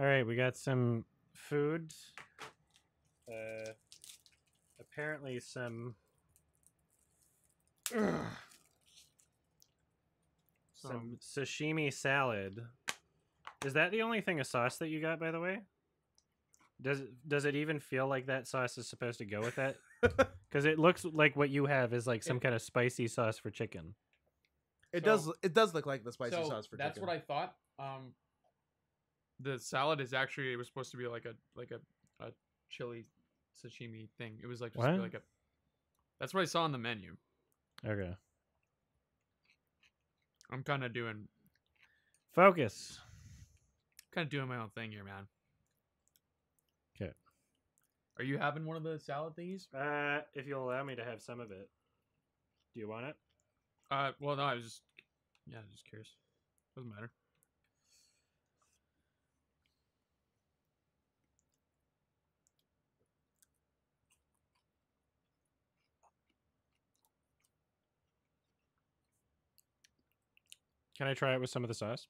All right, we got some food. Uh, apparently some. some sashimi salad. Is that the only thing of sauce that you got, by the way? Does does it even feel like that sauce is supposed to go with that? Because it looks like what you have is like some It- kind of spicy sauce for chicken. It So- does. It does look like the spicy so sauce for that's chicken. That's what I thought. Um, the salad is actually it was supposed to be like a like a, a chili sashimi thing. It was like just like a. That's what I saw on the menu. Okay. I'm kind of doing Focus. kind of doing my own thing here, man. Okay. Are you having one of the salad thingies? Uh, if you'll allow me to have some of it. Do you want it? Uh, well, no, I was just yeah, just curious. Doesn't matter. Can I try it with some of the sauce?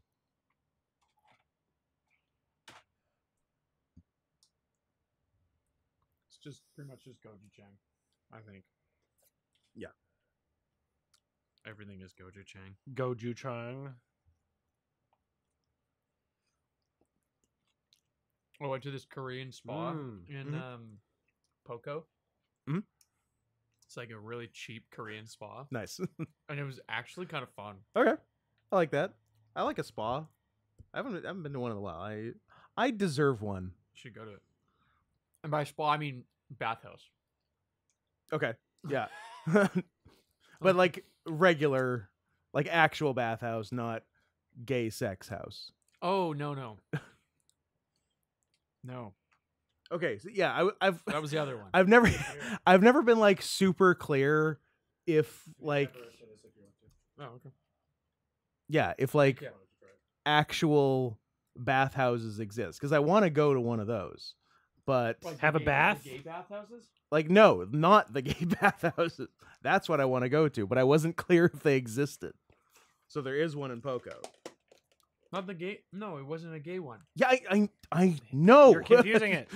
It's just pretty much just gochujang, I think. Yeah. Everything is gochujang. Gochujang. I went to this Korean spa Mm, in mhm. um, Poco. Mhm. It's like a really cheap Korean spa, nice. and it was actually kind of fun. okay, I like that. I like a spa. I haven't. I haven't been to one in a while. I I deserve one. You should go to it. And by spa, I mean bathhouse. Okay. Yeah. but like regular, like actual bathhouse, not gay sex house. Oh no no. no, Okay. So yeah, I, have that was the other one. I've never I've never been like super clear if like oh okay. Yeah if like Yeah. actual bathhouses exist because I want to go to one of those, but Have a bath? Gay bathhouses? like no, not the gay bathhouses. That's what I want to go to, but I wasn't clear if they existed. So there is one in Poco. Not the gay. No, it wasn't a gay one. Yeah, I I, I know. You're confusing it.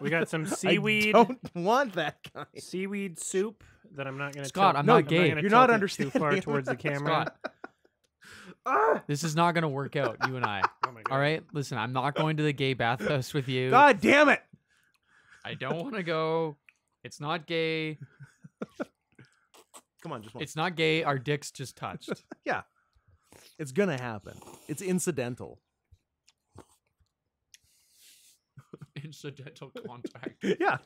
We got some seaweed. I don't want that kind. Seaweed soup that I'm not going to. Scott, I'm not gay. You're not understanding. Too understanding far towards the camera. Scott! Ah! this is not gonna work out. You and I. Oh my god. All right, listen. I'm not going to the gay bathhouse with you. God damn it! I don't want to go. It's not gay. Come on, just one. It's not gay. Our dicks just touched. Yeah, it's gonna happen. It's incidental. Incidental contact. yeah.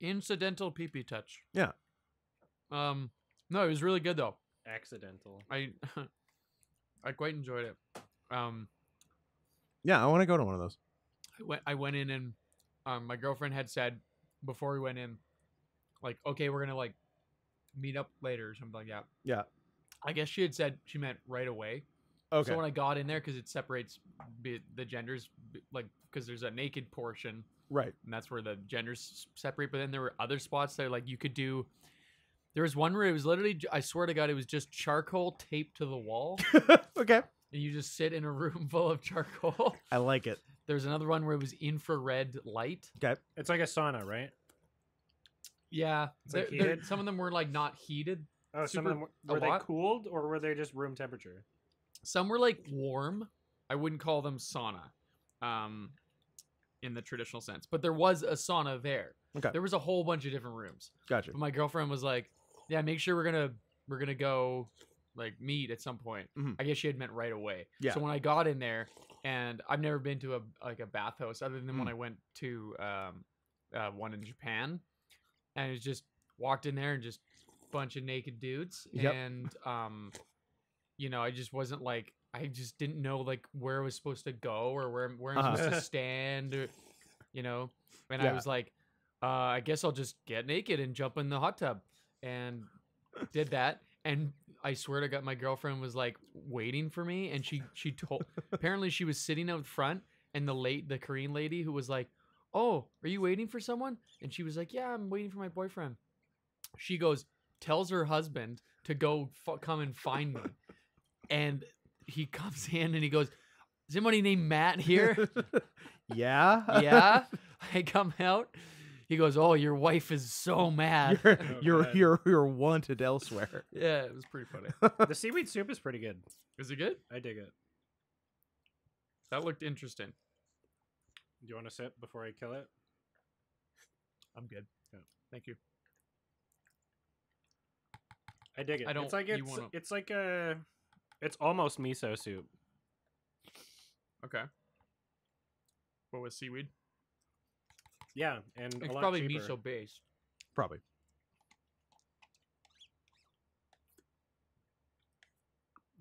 Incidental pee pee touch. Yeah. Um. No, it was really good though. Accidental. I I quite enjoyed it. Um. Yeah, I want to go to one of those. I went I went in and um my girlfriend had said before we went in, like, okay, we're gonna like meet up later or something like that. Yeah. I guess she had said she meant right away. Okay. So when I got in there, because it separates be- the genders, be- like because there's a naked portion, right. and that's where the genders separate. But then there were other spots that like you could do. There was one where it was literally, I swear to God, it was just charcoal taped to the wall, okay. and you just sit in a room full of charcoal. I like it. There's another one where it was infrared light. Okay. It's like a sauna, right? Yeah, It's, like, there- there- heated? some of them were like not heated. Oh, some of them were, were they lot? cooled or were they just room temperature? Some were like warm. I wouldn't call them sauna, um, in the traditional sense. But there was a sauna there. Okay. There was a whole bunch of different rooms. Gotcha. But my girlfriend was like, "Yeah, make sure we're gonna we're gonna go like meet at some point." Mhm. I guess she had meant right away. Yeah. So when I got in there, and I've never been to a like a bathhouse other than when Mm. I went to um, uh, one in Japan, and it just walked in there and just bunch of naked dudes, Yep. and um, you know, I just wasn't like I just didn't know like where I was supposed to go or where where I'm Uh-huh. supposed to stand, or, you know, and I was like, uh, I guess I'll just get naked and jump in the hot tub, and did that, and I swear to God, my girlfriend was like waiting for me, and she she told apparently she was sitting out front, and the late the Korean lady who was like, "Oh, are you waiting for someone?" And she was like, "Yeah, I'm waiting for my boyfriend." She goes, tells her husband to go f- come and find me, and he comes in and he goes, "Is anybody named Matt here?" yeah. yeah. I come out. He goes, "Oh, your wife is so mad." You're Oh, you're, you're you're wanted elsewhere. yeah, it was pretty funny. the seaweed soup is pretty good. Is it good? I dig it. That looked interesting. Do you want to sip before I kill it? I'm good. Yeah. Thank you. I dig it. I don't- It's like it's wanna- it's like a it's almost miso soup. Okay. What was seaweed? Yeah, and a It's lot probably cheaper. miso based. Probably.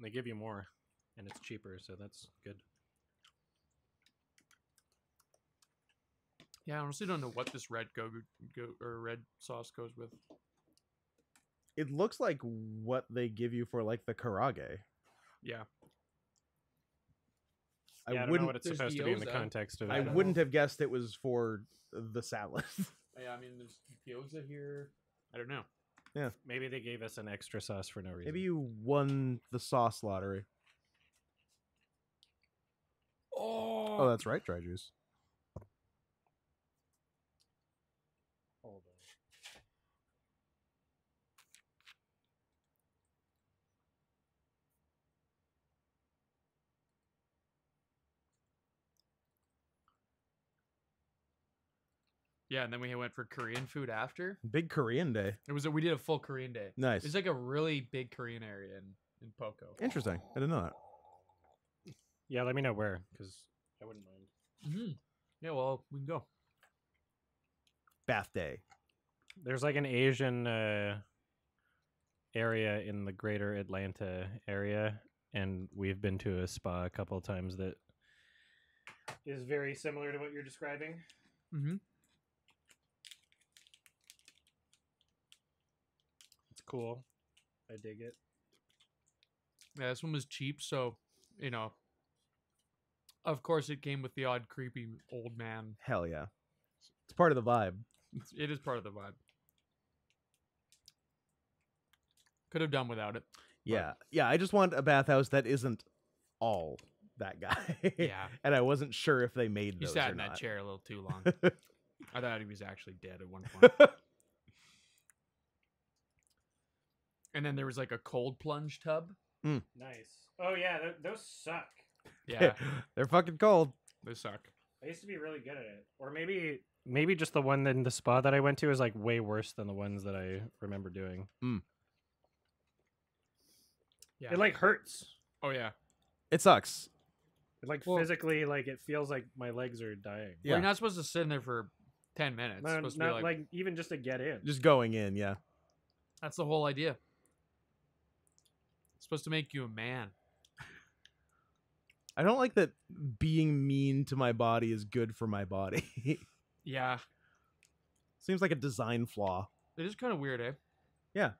They give you more, and it's cheaper, so that's good. Yeah, I honestly don't know what this red go, go or red sauce goes with. It looks like what they give you for like the karaage. Yeah. I yeah, I don't know wouldn't what it's there's supposed to be in the context of I it. don't wouldn't have guessed it was for the salad. Yeah, I mean, there's gyoza here. I don't know. Yeah, maybe they gave us an extra sauce for no reason. Maybe you won the sauce lottery. Oh, Oh, that's right, dry juice. Yeah, and then we went for Korean food after. Big Korean day. It was a, we did a full Korean day. Nice. It's like a really big Korean area in in Poco. Interesting. I didn't know that. Yeah, let me know where, because I wouldn't mind. Mm-hmm. Yeah, well, we can go. Bath day. There's like an Asian uh, area in the greater Atlanta area, and we've been to a spa a couple times that is very similar to what you're describing. Mm-hmm. Cool. I dig it. Yeah, this one was cheap, so you know. Of course, it came with the odd creepy old man. Hell yeah. It's part of the vibe. It's, it is part of the vibe. Could have done without it. Yeah. Yeah. I just want a bathhouse that isn't all that guy. Yeah. and I wasn't sure if they made He those sat or in that not. chair a little too long. I thought he was actually dead at one point. And then there was like a cold plunge tub. Hmm. Nice. Oh yeah, th- those suck. Yeah, They're fucking cold. they suck. I used to be really good at it, or maybe maybe just the one in the spa that I went to is like way worse than the ones that I remember doing. Hmm. Yeah. It like hurts. oh yeah. It sucks. It like Well- physically, like it feels like my legs are dying. Well, Yeah. you're not supposed to sit in there for ten minutes. It's No, supposed not to be like, like, even just to get in. Just going in, yeah. that's the whole idea. It's supposed to make you a man. I don't like that being mean to my body is good for my body. Yeah, Seems like a design flaw. it is kind of weird, eh? Yeah.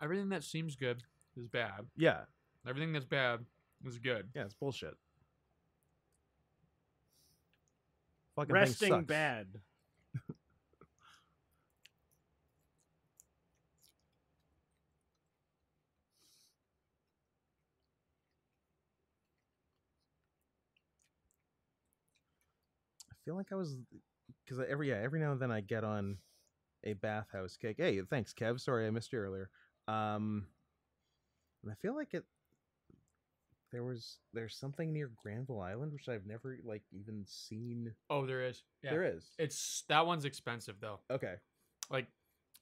Everything that seems good is bad. Yeah. Everything that's bad is good. Yeah, it's bullshit. Fucking thing Resting sucks. bad. Feel like I was because every yeah every now and then I get on a bathhouse kick. Hey, thanks, Kev. Sorry I missed you earlier. Um, and I feel like it. There was there's something near Granville Island which I've never like even seen. Oh, there is. Yeah. There is. It's that one's expensive though. Okay. Like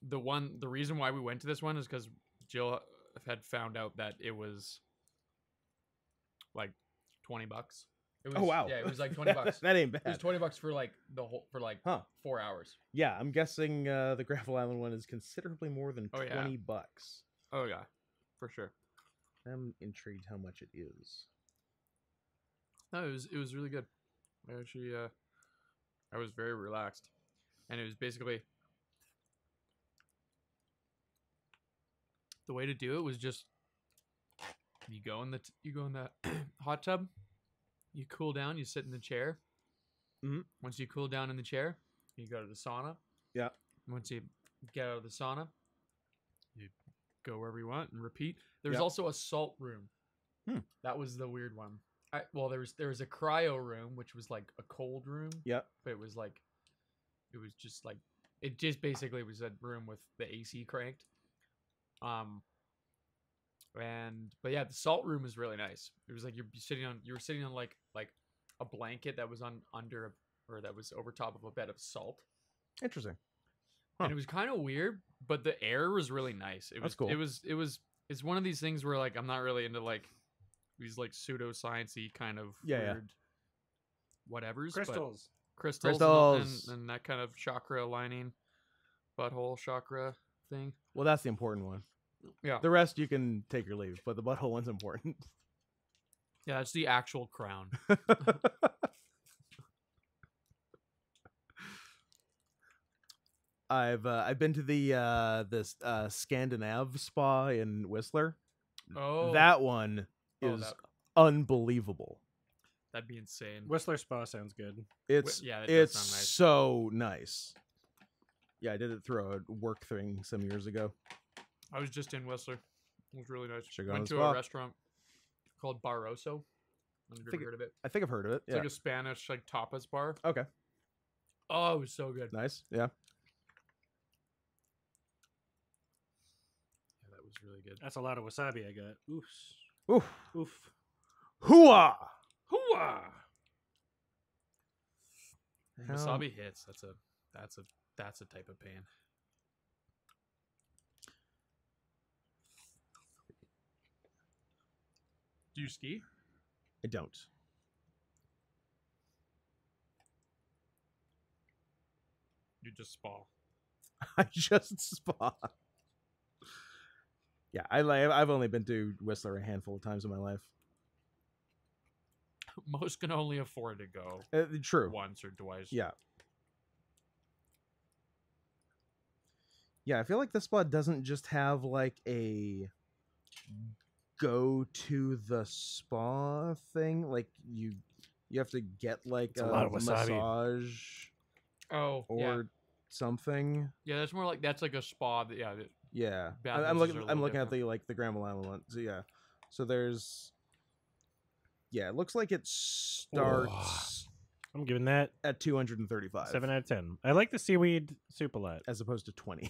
the one, the reason why we went to this one is because Jill had found out that it was like twenty bucks. It was, oh wow. Yeah, it was like twenty bucks. that ain't bad. It was twenty bucks for like the whole for like Huh. four hours. Yeah, I'm guessing uh, the Granville Island one is considerably more than Oh, yeah. twenty bucks. Oh yeah, for sure. I'm intrigued how much it is. No, it was it was really good. I actually uh I was very relaxed. And it was basically the way to do it was just you go in the t- you go in the hot tub, you cool down, you sit in the chair. Mhm. Once you cool down in the chair, you go to the sauna. Yeah. Once you get out of the sauna, you go wherever you want and repeat. There's Yep. also a salt room. Hmm. That was the weird one. I, well, there was there was a cryo room, which was like a cold room, Yeah. but it was like, it was just like, it just basically was a room with the AC cranked. Um. And but yeah, the salt room was really nice. It was like you're sitting on you were sitting on like like a blanket that was on under a, or that was over top of a bed of salt Interesting. and it was kind of weird, but the air was really nice. It was That's cool. It was it was it's one of these things where like I'm not really into like these like pseudosciencey kind of Yeah, yeah. weird whatever's but Crystals. crystals, and all- and, Crystals. and that kind of chakra aligning butthole chakra thing. Well, that's the important one. Yeah, The rest you can take or leave, but the butthole one's important. yeah, it's the actual crown. I've uh, I've been to the uh, this uh, Scandinave spa in Whistler. Oh, That one oh, is that, unbelievable. that'd be insane. Whistler Spa sounds good. It's yeah, it does it's sound nice. so nice. Yeah, I did it through a work thing some years ago. I was just in Whistler. It was really nice. Should go Went to spa. a restaurant called Bar Oso. I've never Think- heard of it. I think I've heard of it. It's Yeah. like a Spanish like tapas bar. okay. Oh, it was so good. Nice. Yeah. Yeah, that was really good. That's a lot of wasabi I got. Oof. Oof. Oof. Hooah! Hooah! Wasabi hits. That's a that's a that's a type of pain. Do you ski? I don't. You just spa. I just spa. Yeah, I like. I've only been to Whistler a handful of times in my life. Most can only afford to go Uh, true. once or twice. Yeah. Yeah, I feel like this spot doesn't just have like a go to the spa thing. Like you you have to get like a, a lot of massage Oh, or yeah. something. Yeah, that's more like that's like a spa. That, yeah, that- Yeah. I- Bathrooms I'm looking a I'm little looking at the like the Granville Island one. So yeah. So there's yeah, it looks like it starts I'm giving that at 235 seven out of ten. I like the seaweed soup a lot. as opposed to 20.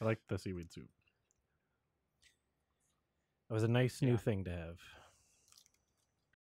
I like the seaweed soup. It was a nice new thing to have.